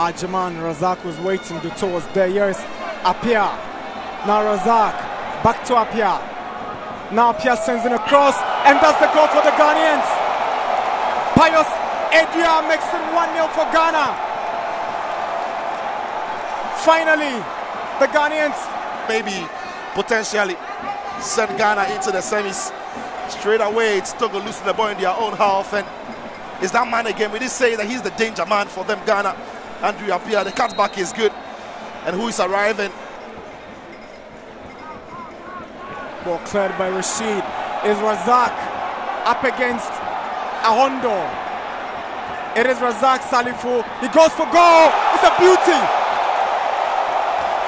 Ajaman Razak was waiting towards there. Here's Appiah. Now Razak. Back to Appiah. Now Appiah sends in a cross. And that's the goal for the Ghanaians. Pius Edua makes it 1 0 for Ghana. Finally, the Ghanaians. Maybe potentially send Ghana into the semis. Straight away, it's Togo losing the ball in their own half. And is that man again? We did say that he's the danger man for them, Ghana. Andrew Appiah, the cutback is good. And who is arriving? Ball cleared by Rashid. Is Razak up against Ahondo. It is Razak Salifu. He goes for goal. It's a beauty.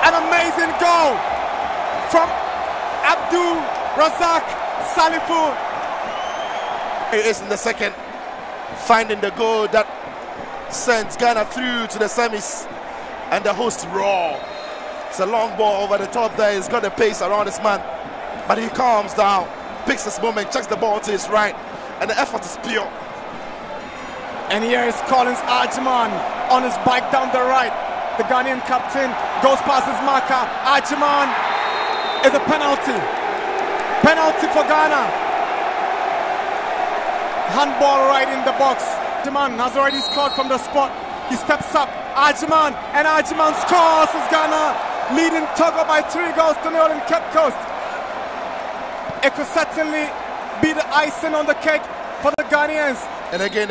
An amazing goal from Abdul Razak Salifu. It is in the second, finding the goal that sends Ghana through to the semis. And the host raw. It's a long ball over the top there. He's got the pace around this man. But he calms down, picks his moment, checks the ball to his right, and the effort is pure. And here is Collins Ajiman on his bike down the right. The Ghanaian captain goes past his marker. Ajiman is a penalty. Penalty for Ghana. Handball right in the box. Ajiman has already scored from the spot. He steps up. Ajiman and Ajiman scores as Ghana leading Togo by three goals to nil in Cape Coast. It could certainly be the icing on the cake for the Ghanaians. And again,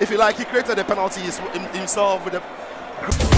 if you like, he created the penalty himself with the